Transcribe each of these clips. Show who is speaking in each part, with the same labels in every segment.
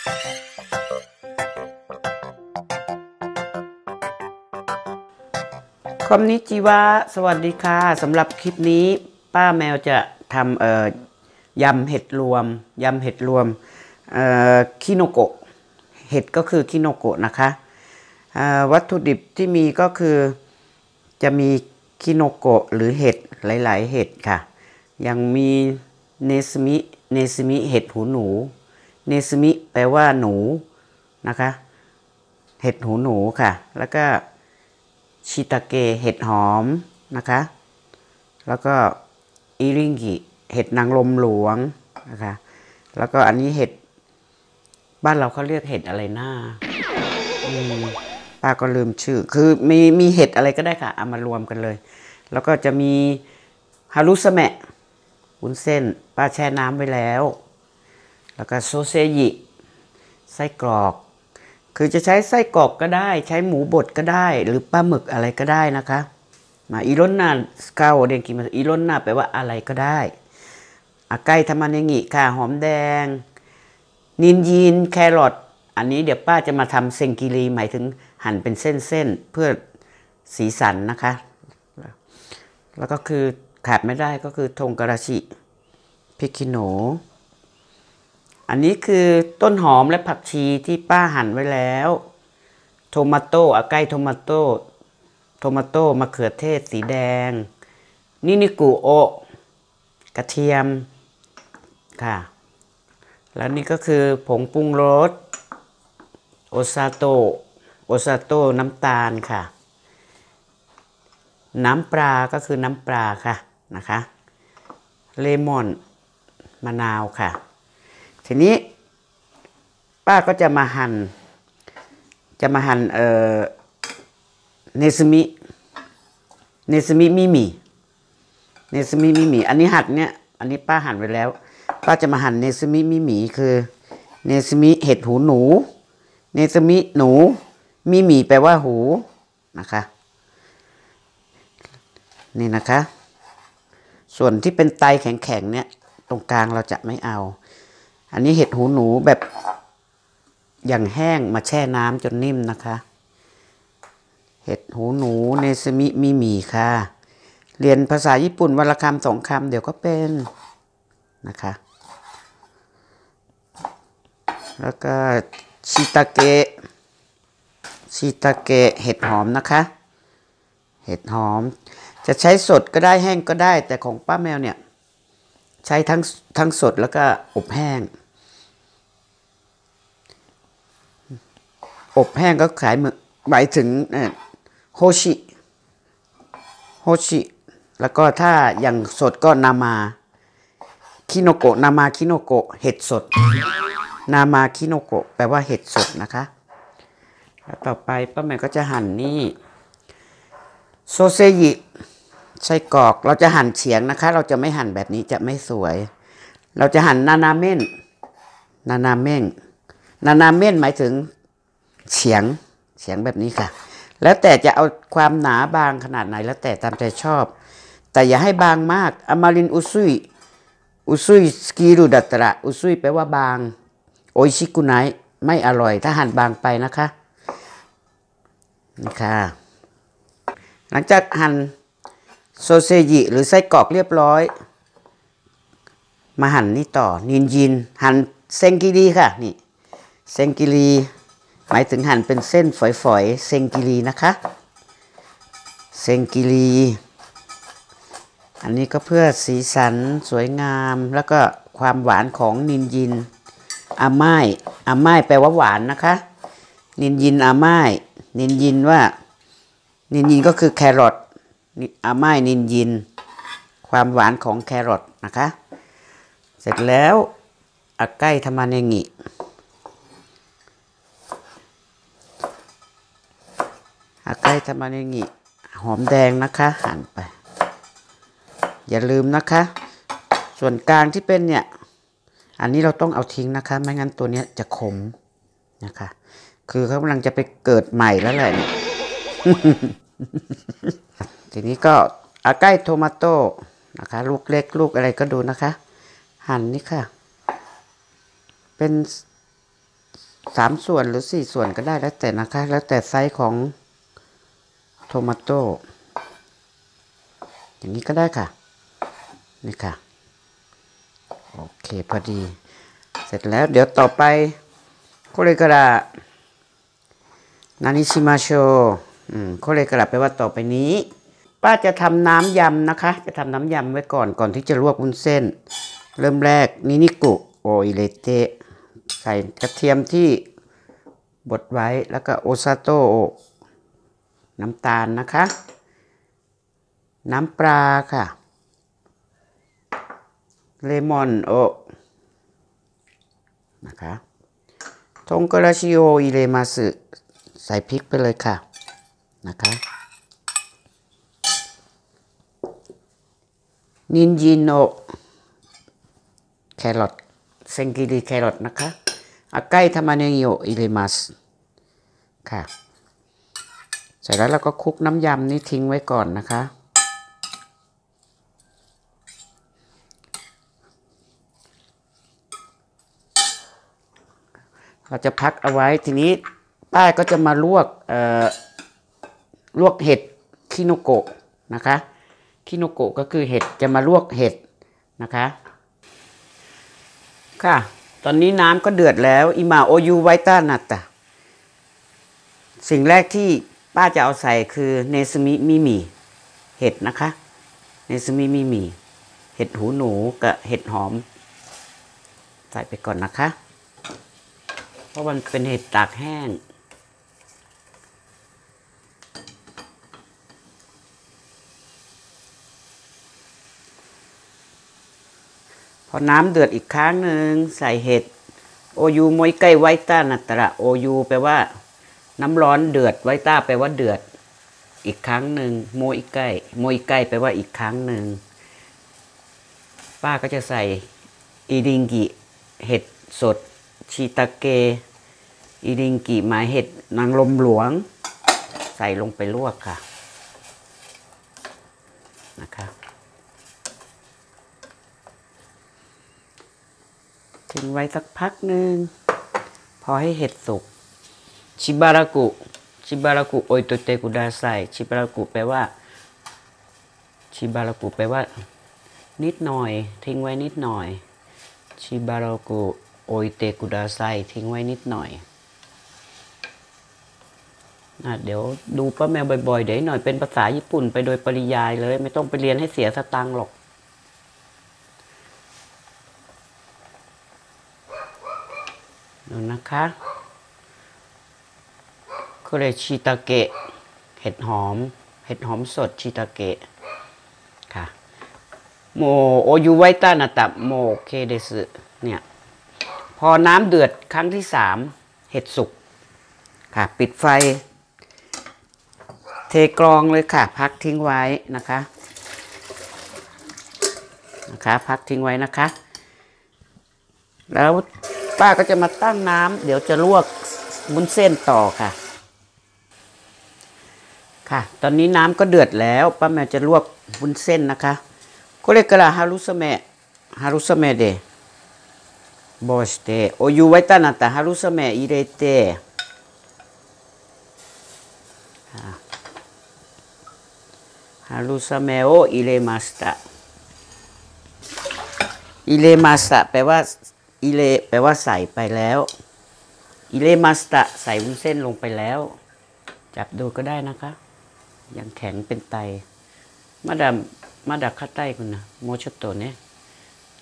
Speaker 1: คอมนิจิวะสวัสดีค่ะสำหรับคลิปนี้ ป้าแมวจะทำเอ่อยำเห็ดรวมยำเห็ดรวมเอ่อคิโนโกะเห็ดก็คือคิโนโกะนะคะวัตถุดิบที่มีก็คือจะมีคิโนโกะหรือเห็ดหลาย ๆ เห็ดค่ะ ยังมีเนสมิเนสมิเห็ดหูหนู เนสมิ แปลว่าหนูนะคะ เห็ดหูหนูค่ะ แล้วก็ชิตาเกะเห็ดหอมนะคะ แล้วก็อิริงกิเห็ดนางลมหลวงนะคะ แล้วก็อันนี้เห็ด บ้านเราเขาเรียกเห็ดอะไรหน้าป้าก็ลืมชื่อ คือมีมีเห็ดอะไรก็ได้ค่ะเอามารวมกันเลย แล้วก็จะมีฮารุสแมะวุ้นเส้น ป้าแช่น้ำไว้แล้ว แล้วก็โซเซยิ ไส้กรอก คือจะใช้ไส้กรอกก็ได้ ใช้หมูบดก็ได้ หรือปลาหมึกอะไรก็ได้นะคะ มาอีรอนนาสกาวเดงกิมาอีรอนนาแปลว่าอะไรก็ได้อาไก่ทำมันอย่างงี้ค่ะหอมแดง นินยีนแครอทอันนี้เดี๋ยวป้าจะมาทำเซงกิรีหมายถึงหั่นเป็นเส้นๆเพื่อสีสันนะคะ แล้วก็คือขาดไม่ได้ก็คือ唐辛子 พริกขี้หนู อันนี้คือต้นหอมและผักชีที่ป้าหั่นไว้แล้ว トマト 赤いトマト トマト มะเขือเทศสีแดง にんにくを กระเทียมค่ะ แล้วนี่ก็คือผงปรุงรส โอซาโต โอซาโตน้ำตาลค่ะ น้ำปลาก็คือน้ำปลาค่ะนะคะ เลมอน มะนาวค่ะ ทีนี้ป้าก็จะมาหัน่นจะมาหั่นเอ่อเนสมิเนสมิมิมิねずみ耳 อันนี้หั่นเนี่ย อันนี้ป้าหั่นไว้แล้ว ป้าจะมาหั่นねずみ耳 คือ ねずみ เห็ดหูหนู ねずみ หนู 耳 แปลว่าหูนะคะ นี่นะคะ ส่วนที่เป็นไตแข็งๆเนี่ย ตรงกลางเราจะไม่เอา อันนี้เห็ดหูหนูแบบอย่างแห้งมาแช่น้ำจนนิ่มนะคะ เห็ดหูหนูเนสมิมิมีค่ะ เรียนภาษาญี่ปุ่นวันละคำสองคำเดี๋ยวก็เป็นนะคะ แล้วก็ชิตาเกะชิตาเกะเห็ดหอมนะคะ เห็ดหอม จะใช้สดก็ได้แห้งก็ได้ แต่ของป้าแมวเนี่ย ใช้ทั้งทั้งสดแล้วก็อบแห้ง อบแห้งก็ขายหมายถึงโฮชิโฮชิแล้วก็ถ้าอย่างสดก็生きのこ 生きのこ เห็ดสด 生きのこ แปลว่าเห็ดสดนะคะแล้วต่อไปป้าแม่ก็จะหั่นนี่ソーセージ ไส้กรอกเราจะหั่นเฉียงนะคะ เราจะไม่หั่นแบบนี้จะไม่สวย เราจะหั่นนานาเม่นนานาเม่งนานาเม่นหมายถึง เฉียงเฉียงแบบนี้ค่ะ แล้วแต่จะเอาความหนาบางขนาดไหนแล้วแต่ตามใจชอบ แต่อย่าให้บางมากあまり薄い 薄いすぎるだったら 薄い แปลว่าบาง おいしくない ไม่อร่อย ถ้าหั่นบางไปนะคะนี่ค่ะหลังจากหั่นโซเซจิหรือไส้กรอกเรียบร้อย มาหั่นนี่ต่อนินยิน หั่นเซงกิรีค่ะนี่เซงกิรี หมายถึงหั่นเป็นเส้นฝอยๆ เซงกิรีนะคะ เซงกิรี อันนี้ก็เพื่อสีสันสวยงาม แล้วก็ความหวานของนินยินอาไม้อาไม้แปลว่าหวานนะคะ นินยินอาไม้นินยินว่า นินยินก็คือแครอทอาไม้นินยิน ความหวานของแครอทนะคะ เสร็จแล้วอาไก่ทำมาเนงิ อาไกทำมาเนงิหอมแดงนะคะ หั่นไป อย่าลืมนะคะ ส่วนกลางที่เป็นเนี่ย อันนี้เราต้องเอาทิ้งนะคะ ไม่งั้นตัวนี้จะขมนะคะ คือเขากำลังจะไปเกิดใหม่แล้วแหละทีนี้ก็赤いトマト นะคะ ลูกเล็กลูกอะไรก็ดูนะคะ หั่นนี่ค่ะ เป็นสามส่วนหรือสี่ส่วนก็ได้แล้วแต่นะคะ แล้วแต่ไซส์ของ トマト อย่างนี้ก็ได้ค่ะ นี่ค่ะ โอเคพอดี เสร็จแล้วเดี๋ยวต่อไปこれからนานิชิมาโชอืมโคเรกระแปลว่าต่อไปนี้ ป้าจะทำน้ำยำนะคะ จะทำน้ำยำไว้ก่อนก่อนที่จะลวกวุ้นเส้น เริ่มแรกนินิกุโออิเลเตใส่กระเทียมที่บดไว้แล้วก็โอซาโต น้ำตาลนะคะ น้ำปลาค่ะ เลมอนโอนะคะ 唐辛子を入れます ใส่พริกไปเลยค่ะนะคะ人参の แครอท 千切り แครอทนะคะ赤い玉ねぎを入れます ค่ะ เสร็จแล้วเราก็คลุกน้ำยำนี้ทิ้งไว้ก่อนนะคะ เราจะพักเอาไว้ทีนี้ป้าก็จะมาลวกเอ่อลวกเห็ด きのこ นะคะ きのこ ก็คือเห็ดจะมาลวกเห็ดนะคะค่ะ ตอนนี้น้ำก็เดือดแล้วอิมาโอยูไวต้านัตตะสิ่งแรกที่ ป้าจะเอาใส่คือねずみ耳 เห็ดนะคะ ねずみ耳 เห็ดหูหนูกับเห็ดหอม ใส่ไปก่อนนะคะ เพราะมันเป็นเห็ดตากแห้ง พอน้ำเดือดอีกครั้งหนึ่งใส่เห็ด โอยูมวยไก่ไวต้านัตระโอยูแปลว่า น้ำร้อนเดือดไวต้าแปลว่าเดือด อีกครั้งหนึ่งโมยไก่โมยไก่แปลว่าอีกครั้งหนึ่งป้าก็จะใส่อีดิงกิเห็ดสดชิตาเกอีดิงกิหมายเห็ดนางลมหลวง ใส่ลงไปลวกค่ะนะคะทิ้งไว้สักพักหนึ่งพอให้เห็ดสุก ชิบารากุชิบารากุโอยโตเตกุดาไซชิบารากุแปลว่า ชิบารากุแปลว่า นิดหน่อย ทิ้งไว้นิดหน่อย ชิบารากุโอยเตกุดาไซทิ้งไว้นิดหน่อยนะเดี๋ยวดูป้าแมวบ่อยๆ เดี๋ยวหน่อยเป็นภาษาญี่ปุ่นไปโดยปริยายเลย ไม่ต้องไปเรียนให้เสียสตังค์หรอกดูนะคะ ก็เลยชิตาเกะ เห็ดหอม เห็ดหอมสดชิตาเกะ ค่ะ โมโอยูไวต้านาตะโมเคเดสึเนี่ย พอน้ำเดือดครั้งที่สามเห็ดสุก ค่ะ ปิดไฟ เทกรองเลยค่ะ พักทิ้งไว้นะคะ นะคะ พักทิ้งไว้นะคะ แล้วป้าก็จะมาตั้งน้ำเดี๋ยวจะลวกมุ้นเส้นต่อค่ะ ค่ะ ตอนนี้น้ำก็เดือดแล้วป้าแมวจะลวกวุ้นเส้นนะคะこれから春雨春雨でぼうしてお湯沸いたなったら春雨入れて春雨を入れました入れましたแปลว่าอิเลแปลว่าใส่ไปแล้วอิเลมาสตะใส่วุ้นเส้นลงไปแล้ว จับดูก็ได้นะคะ ยังแข็งเป็นไต มาดามมาดาคาไตคุณนะโมชโตเนี่ย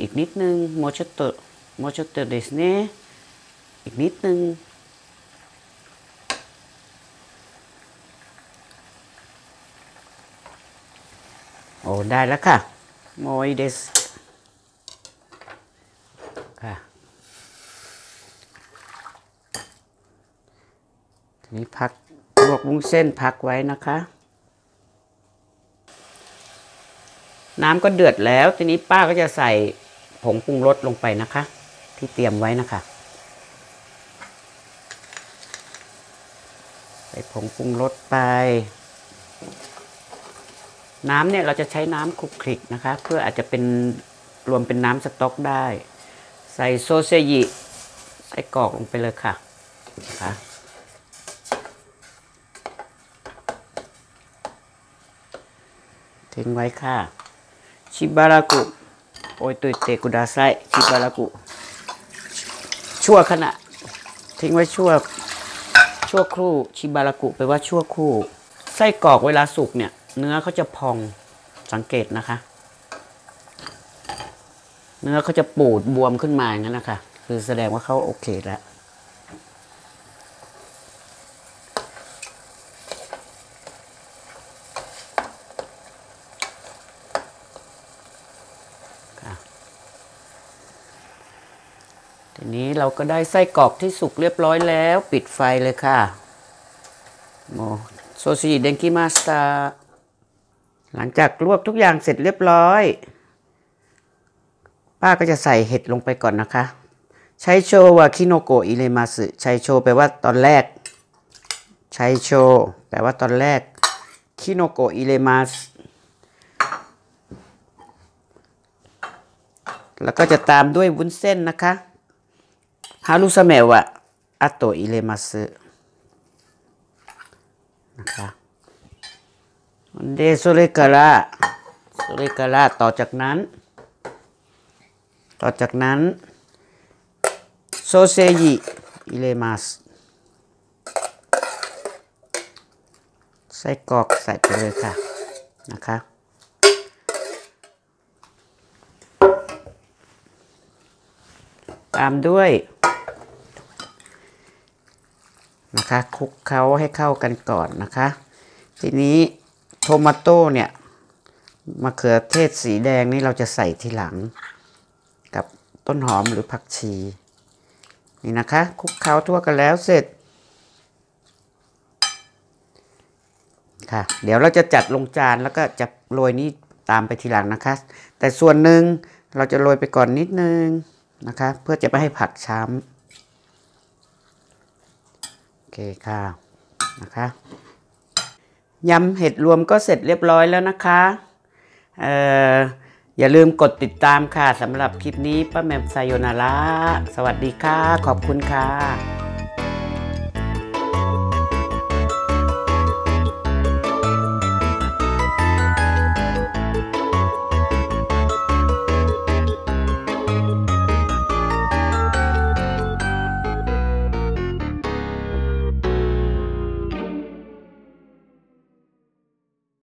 Speaker 1: อีกนิดนึงโมชโตโมชโตเดสเน่อีกนิดนึงโอ้ได้แล้วค่ะโมยเดสค่ะทีนี้พักลวกวุ้งเส้นพักไว้นะคะ น้ำก็เดือดแล้ว ทีนี้ป้าก็จะใส่ผงปรุงรสลงไปนะคะ ที่เตรียมไว้นะคะ ใส่ผงปรุงรสไป น้ำเนี่ยเราจะใช้น้ำคลุกคลิกนะคะ เพื่ออาจจะเป็นรวมเป็นน้ำสต๊อกได้ ใส่โซเซยิใส่กรอกลงไปเลยค่ะนะคะทิ้งไว้ค่ะ ชิบารากุโอยตุยเตกุดาไซชิบารากุชั่วขณะทิ้งไว้ชั่วชั่วครู่ชิบารากุแปลว่าชั่วครู่ไส้กรอกเวลาสุกเนี่ย เนื้อเขาจะพองสังเกตนะคะ เนื้อเขาจะปูดบวมขึ้นมาอย่างนั้นนะคะ คือแสดงว่าเขาโอเคแล้ว นี้เราก็ได้ไส้กรอกที่สุกเรียบร้อยแล้ว ปิดไฟเลยค่ะもうソーセージできました หลังจากลวกทุกอย่างเสร็จเรียบร้อย ป้าก็จะใส่เห็ดลงไปก่อนนะคะ最初はきのこ入れます 最初 แปลว่าตอนแรก 最初 แปลว่าตอนแรก きのこ入れますแล้วก็จะตามด้วยวุ้นเส้นนะคะ ฮารุสเมวะอัตโตอิเลมาสึนะคะเดโซเลการะโซเลการะต่อจากนั้น ต่อจากนั้นโซเซยิอิเลมัสไส้กรอกใส่ไปเลยค่ะนะคะ ตามด้วยนะคะคลุกเคล้าให้เข้ากันก่อนนะคะ ทีนี้โทมาโต้เนี่ยมะเขือเทศสีแดงนี่เราจะใส่ทีหลัง กับต้นหอมหรือผักชี นี่นะคะคลุกเคล้าทั่วกันแล้วเสร็จค่ะ เดี๋ยวเราจะจัดลงจานแล้วก็จะโรยนี้ตามไปทีหลังนะคะ แต่ส่วนหนึ่งเราจะโรยไปก่อนนิดนึง นะคะ เพื่อจะไม่ให้ผักช้ำโอเคค่ะนะคะยำเห็ดรวมก็เสร็จเรียบร้อยแล้วนะคะเอ่ออย่าลืมกดติดตามค่ะสำหรับคลิปนี้ป้าแมมไซโยนาระสวัสดีค่ะ ขอบคุณค่ะ